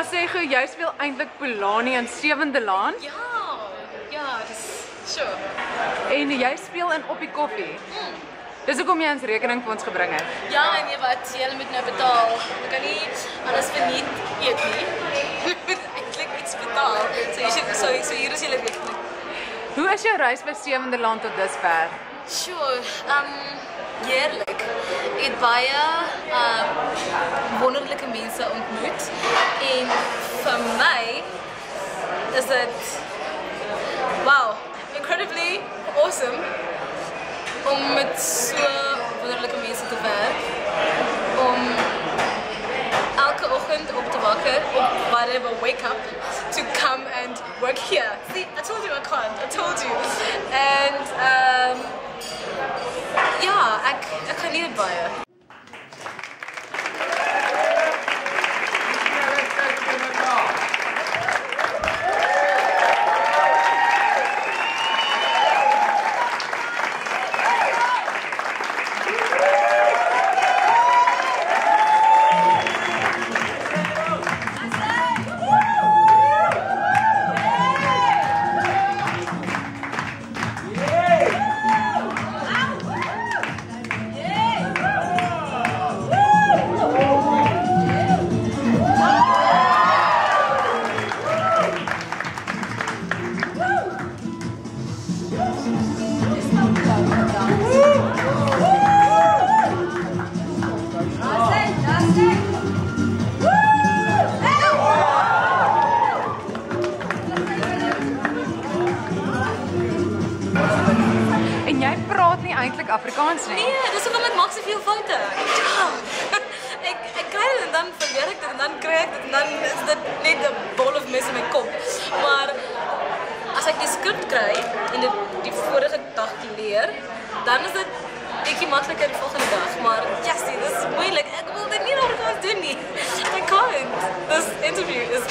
sê gou jy speel eintlik Polani in Sewende Laan Ja, ja, dis sure. en jy speel in Op die Koffie. Dis hoekom jy ons rekening vir ons gebring het. Ja, en weet wat, jy moet nou betaal. Ek kan nie alles verniet eet nie. Ek moet eintlik iets betaal. So jy sê so so hier is julle rekening. Hoe is jou reis by Sewende Laan tot dusver? Sure. Um heerlik. Baie um wonderlike mense ontmoet en vir my is dit wow, incredibly awesome om met so wonderlike mense te werk. Om elke oggend op te wakker op whatever wake up to come and work here. See, I told you I can't. I told you. And um ek eintlik Afrikaans. Nee, dis hoekom ek maak soveel foute. Ek ek kry dit en dan vergeet ek dit en dan kry ek dit en dan is dit net 'n bol of mes in my kop. Maar as ek die skrip kry en dit die vorige dag leer, dan is dit bietjie makliker die volgende dag. Maar ja, yes, dis moeilik. Ek wil dit nie Afrikaans doen nie. Ek kan. This interview is